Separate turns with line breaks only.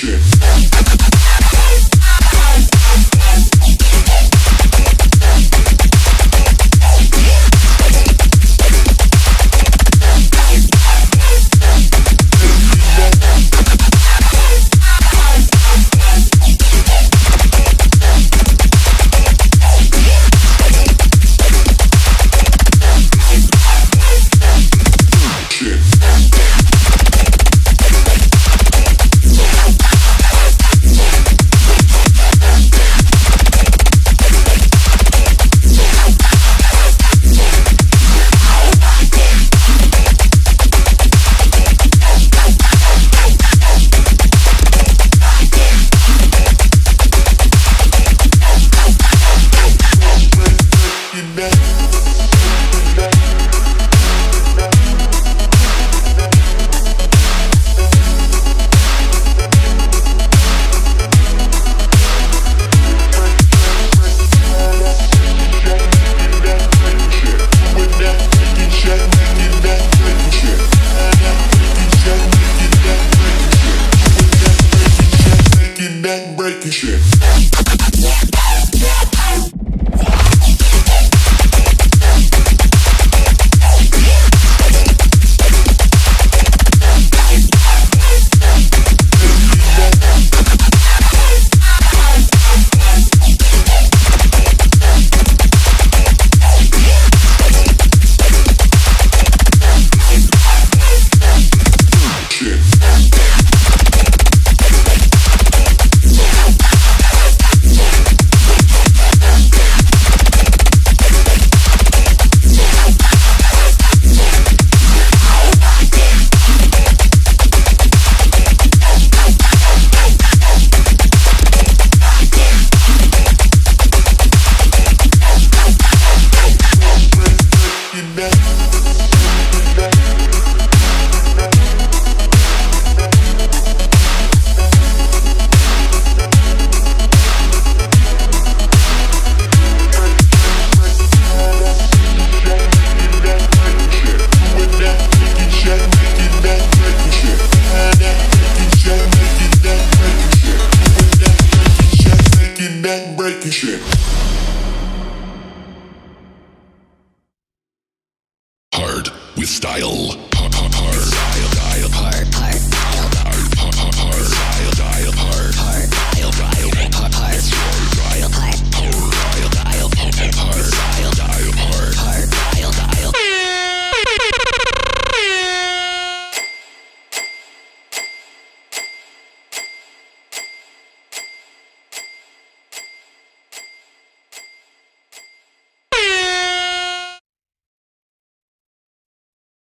Sure. Música hard,